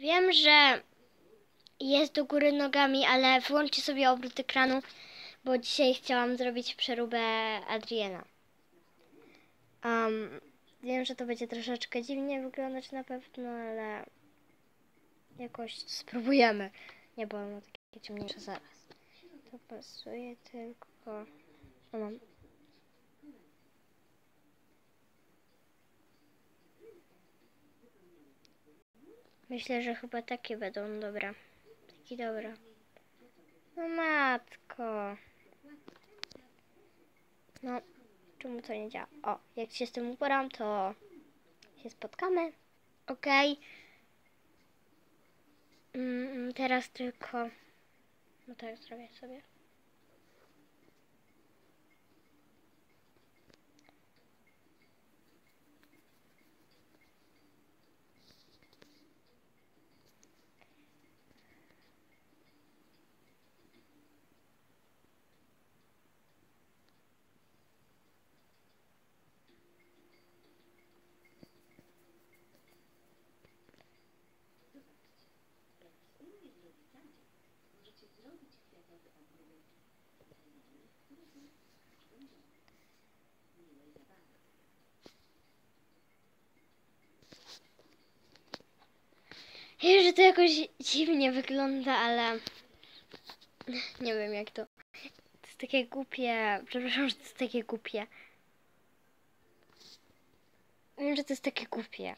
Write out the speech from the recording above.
Wiem, że jest do góry nogami, ale wyłączcie sobie obrót ekranu, bo dzisiaj chciałam zrobić przeróbę Adriana. Um, wiem, że to będzie troszeczkę dziwnie wyglądać na pewno, ale jakoś spróbujemy. Nie, bo mam takie ciemniejsze zaraz. To pasuje tylko... O, mam. Myślę, że chyba takie będą dobra. Taki dobra. No matko. No, czemu to nie działa? O, jak się z tym uporam, to się spotkamy. Okej. Mm, teraz tylko... No tak, zrobię sobie. Wiem, że to jakoś dziwnie wygląda, ale nie wiem jak to. To jest takie głupie. Przepraszam, że to jest takie głupie. Wiem, że to jest takie głupie.